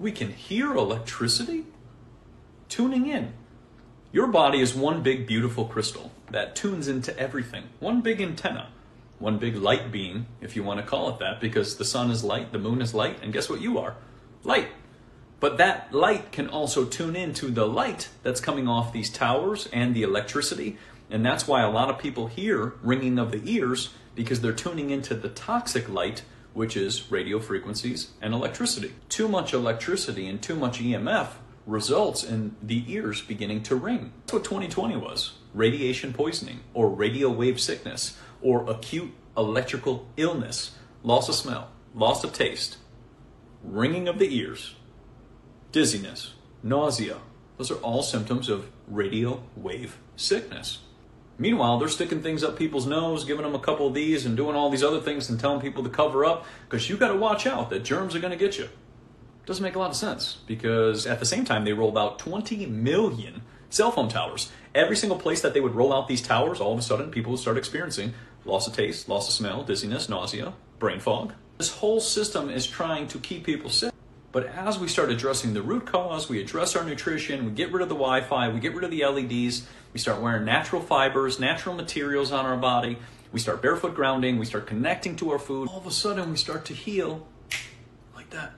We can hear electricity? Tuning in. Your body is one big beautiful crystal that tunes into everything. One big antenna. One big light beam, if you want to call it that, because the sun is light, the moon is light, and guess what you are? Light. But that light can also tune into the light that's coming off these towers and the electricity. And that's why a lot of people hear ringing of the ears because they're tuning into the toxic light, which is radio frequencies and electricity. Too much electricity and too much EMF results in the ears beginning to ring. That's what 2020 was radiation poisoning, or radio wave sickness, or acute electrical illness, loss of smell, loss of taste, ringing of the ears, dizziness, nausea. Those are all symptoms of radio wave sickness. Meanwhile, they're sticking things up people's nose, giving them a couple of these, and doing all these other things and telling people to cover up because you got to watch out that germs are going to get you. Doesn't make a lot of sense because at the same time, they rolled out 20 million cell phone towers. Every single place that they would roll out these towers, all of a sudden, people would start experiencing loss of taste, loss of smell, dizziness, nausea, brain fog. This whole system is trying to keep people sick. But as we start addressing the root cause, we address our nutrition, we get rid of the Wi Fi, we get rid of the LEDs, we start wearing natural fibers, natural materials on our body, we start barefoot grounding, we start connecting to our food, all of a sudden we start to heal like that.